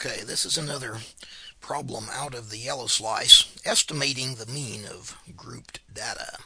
Okay, this is another problem out of the yellow slice, estimating the mean of grouped data.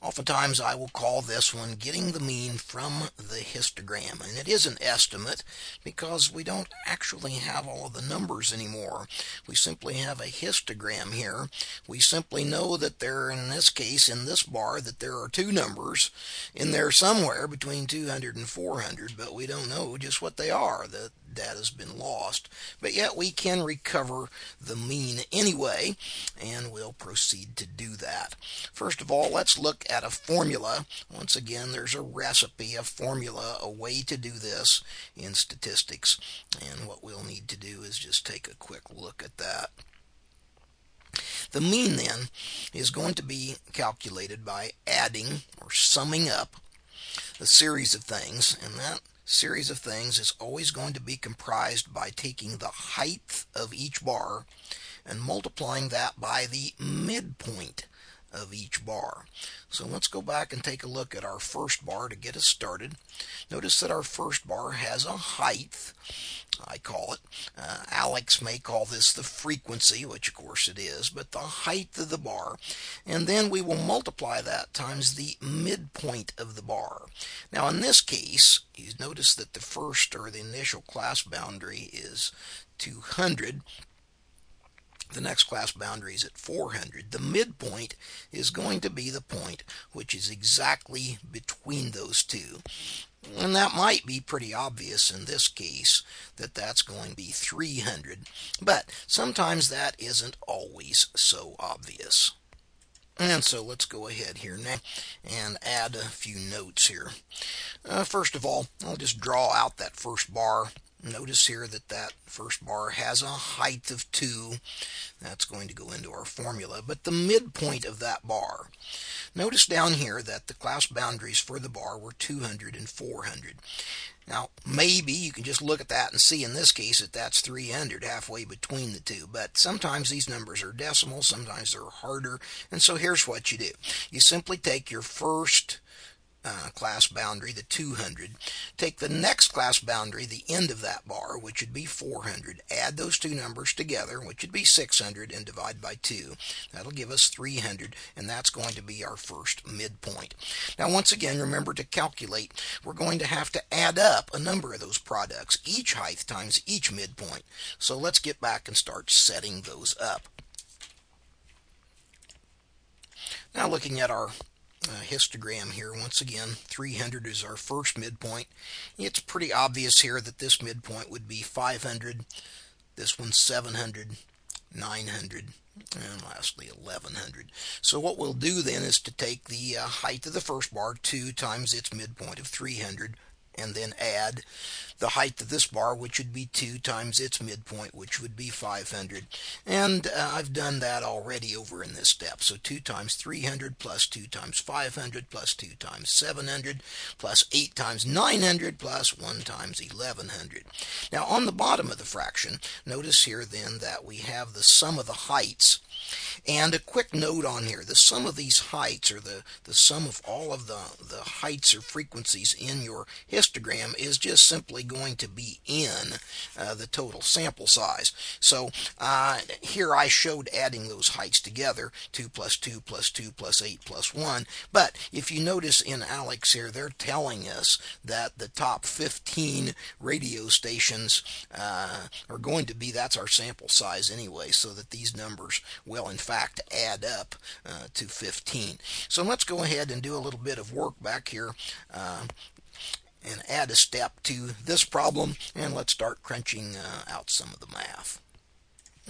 Oftentimes I will call this one getting the mean from the histogram. And it is an estimate because we don't actually have all of the numbers anymore. We simply have a histogram here. We simply know that there, in this case, in this bar, that there are two numbers in there somewhere between 200 and 400, but we don't know just what they are. The data's been lost. But yet we can recover the mean anyway, and we'll proceed to do that. First of all, let's look at a formula. Once again, there's a recipe, a formula, a way to do this in statistics. And what we'll need to do is just take a quick look at that. The mean then is going to be calculated by adding or summing up a series of things, and that series of things is always going to be comprised by taking the height of each bar and multiplying that by the midpoint of each bar. So let's go back and take a look at our first bar to get us started. Notice that our first bar has a height, I call it. Uh, ALEKS may call this the frequency, which of course it is, but the height of the bar. And then we will multiply that times the midpoint of the bar. Now in this case, you notice that the first or the initial class boundary is 200 the next class boundary is at 400. The midpoint is going to be the point which is exactly between those two. And that might be pretty obvious in this case that that's going to be 300. But sometimes that isn't always so obvious. And so let's go ahead here now and add a few notes here. Uh, first of all, I'll just draw out that first bar Notice here that that first bar has a height of 2. That's going to go into our formula. But the midpoint of that bar, notice down here that the class boundaries for the bar were 200 and 400. Now, maybe you can just look at that and see in this case that that's 300 halfway between the two. But sometimes these numbers are decimal, sometimes they're harder. And so here's what you do. You simply take your first uh, class boundary, the 200. Take the next class boundary, the end of that bar, which would be 400. Add those two numbers together, which would be 600, and divide by 2. That'll give us 300, and that's going to be our first midpoint. Now, once again, remember to calculate. We're going to have to add up a number of those products, each height times each midpoint. So let's get back and start setting those up. Now looking at our uh, histogram here. Once again, 300 is our first midpoint. It's pretty obvious here that this midpoint would be 500, this one's 700, 900, and lastly 1100. So what we'll do then is to take the uh, height of the first bar, 2 times its midpoint of 300, and then add the height of this bar, which would be 2 times its midpoint, which would be 500. And uh, I've done that already over in this step. So 2 times 300 plus 2 times 500 plus 2 times 700 plus 8 times 900 plus 1 times 1100. Now on the bottom of the fraction, notice here then that we have the sum of the heights and a quick note on here, the sum of these heights, or the, the sum of all of the, the heights or frequencies in your histogram is just simply going to be in uh, the total sample size. So uh, here I showed adding those heights together, 2 plus 2 plus 2 plus 8 plus 1. But if you notice in ALEKS here, they're telling us that the top 15 radio stations uh, are going to be, that's our sample size anyway, so that these numbers will in fact add up uh, to 15. So let's go ahead and do a little bit of work back here uh, add a step to this problem and let's start crunching uh, out some of the math.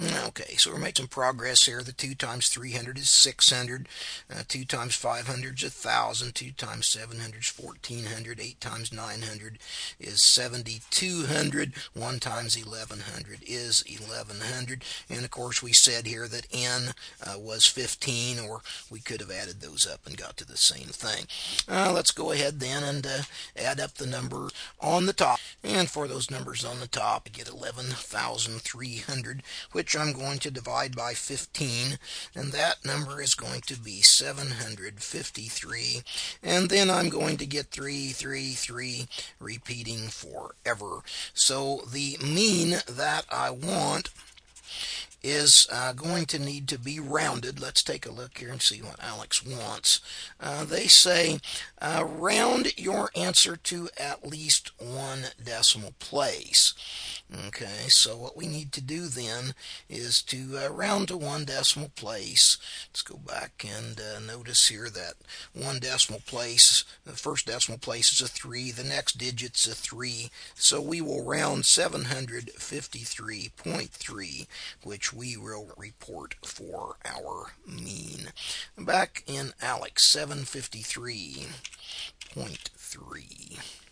Okay, so we're making some progress here. The 2 times 300 is 600. Uh, 2 times 500 is 1,000. 2 times 700 is 1,400. 8 times 900 is 7,200. 1 times 1,100 is 1,100. And of course, we said here that n uh, was 15, or we could have added those up and got to the same thing. Uh, let's go ahead then and uh, add up the number on the top. And for those numbers on the top, I get 11,300, which which I'm going to divide by 15, and that number is going to be 753. And then I'm going to get 3, 3, 3, repeating forever. So the mean that I want is uh, going to need to be rounded. Let's take a look here and see what ALEKS wants. Uh, they say uh, round your answer to at least one decimal place. Okay, so what we need to do then is to uh, round to one decimal place. Let's go back and uh, notice here that one decimal place, the first decimal place is a 3, the next digit's a 3, so we will round 753.3, which we will report for our mean. Back in ALEKS 753.3.